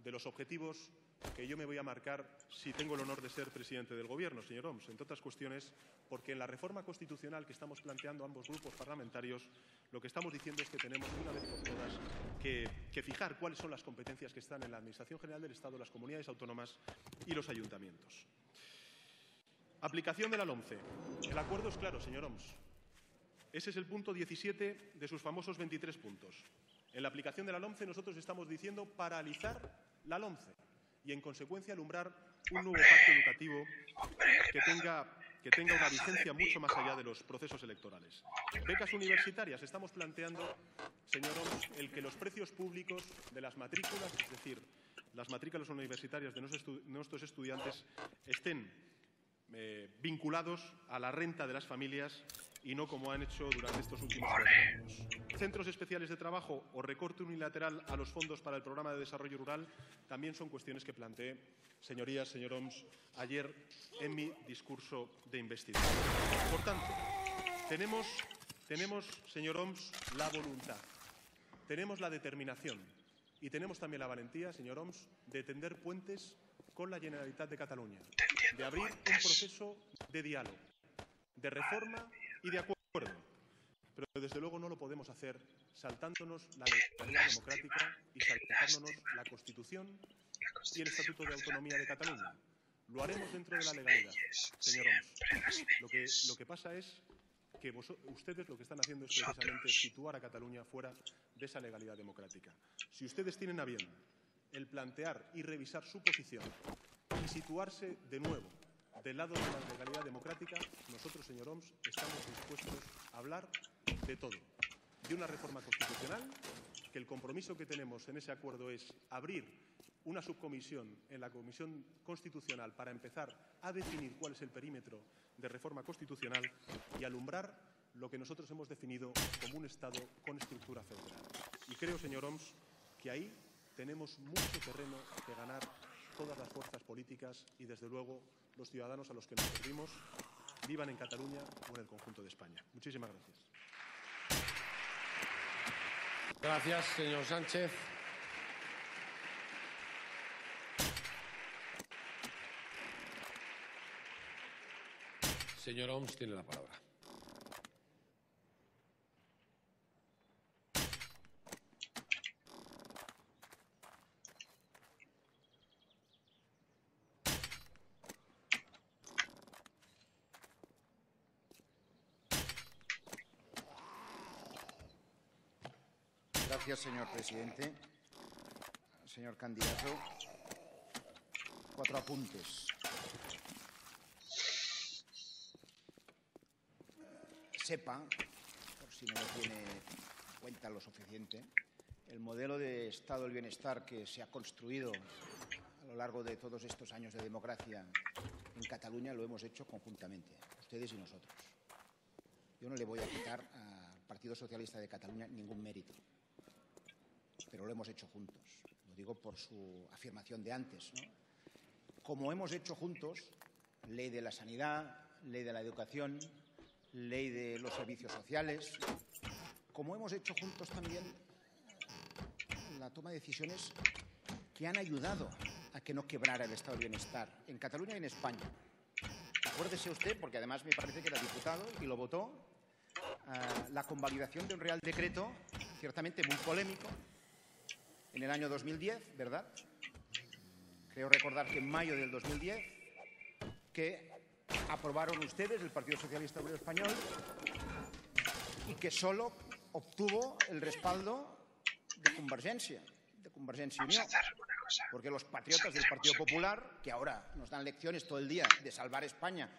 de los objetivos que yo me voy a marcar si tengo el honor de ser presidente del Gobierno, señor Homs, entre otras cuestiones, porque en la reforma constitucional que estamos planteando ambos grupos parlamentarios, lo que estamos diciendo es que tenemos una vez por todas que, fijar cuáles son las competencias que están en la Administración General del Estado, las comunidades autónomas y los ayuntamientos. Aplicación de la LOMCE. El acuerdo es claro, señor Homs. Ese es el punto 17 de sus famosos 23 puntos. En la aplicación de la LOMCE nosotros estamos diciendo paralizar la LOMCE y, en consecuencia, alumbrar un nuevo pacto educativo que tenga, que tenga una vigencia mucho más allá de los procesos electorales. Becas universitarias. Estamos planteando, señor el que los precios públicos de las matrículas, es decir, las matrículas universitarias de nuestros estudiantes, estén eh, vinculados a la renta de las familias y no como han hecho durante estos últimos años. Centros especiales de trabajo o recorte unilateral a los fondos para el programa de desarrollo rural también son cuestiones que planteé, señorías, señor Oms, ayer en mi discurso de investidura. Por tanto, tenemos, tenemos, señor Oms, la voluntad, tenemos la determinación y tenemos también la valentía, señor Oms, de tender puentes con la Generalitat de Cataluña, de abrir un proceso de diálogo, de reforma y de acuerdo. Pero desde luego no lo podemos hacer saltándonos la legalidad democrática y saltándonos la Constitución y el Estatuto de Autonomía de Cataluña. Lo haremos dentro de la legalidad, señor siempre las Oms. Lo que, lo que pasa es que vos- ustedes lo que están haciendo es precisamente situar a Cataluña fuera de esa legalidad democrática. Si ustedes tienen a bien el plantear y revisar su posición y situarse de nuevo del lado de la legalidad democrática, nosotros, señor Oms, estamos dispuestos a hablar de todo. De una reforma constitucional, que el compromiso que tenemos en ese acuerdo es abrir una subcomisión en la Comisión Constitucional para empezar a definir cuál es el perímetro de reforma constitucional y alumbrar lo que nosotros hemos definido como un Estado con estructura federal. Y creo, señor Oms, que ahí tenemos mucho terreno que ganar todas las fuerzas políticas y, desde luego, los ciudadanos a los que nos servimos, vivan en Cataluña o en el conjunto de España. Muchísimas gracias. Gracias, señor Sánchez. Señor Oms tiene la palabra. Gracias, señor presidente. Señor candidato, cuatro apuntes. Sepa, por si no lo tiene en cuenta lo suficiente, el modelo de Estado del Bienestar que se ha construido a lo largo de todos estos años de democracia en Cataluña lo hemos hecho conjuntamente, ustedes y nosotros. Yo no le voy a quitar al Partido Socialista de Cataluña ningún mérito, lo hemos hecho juntos. Lo digo por su afirmación de antes. Como hemos hecho juntos, ley de la sanidad, ley de la educación, ley de los servicios sociales, como hemos hecho juntos también la toma de decisiones que han ayudado a que no quebrara el estado de bienestar en Cataluña y en España. Acuérdese usted, porque además me parece que era diputado y lo votó, uh, la convalidación de un Real Decreto ciertamente muy polémico en el año 2010, ¿verdad? Creo recordar que en mayo del 2010, que aprobaron ustedes, el Partido Socialista Obrero Español, y que solo obtuvo el respaldo de Convergencia, de Convergencia Unión. Porque los patriotas del Partido Popular, que ahora nos dan lecciones todo el día de salvar España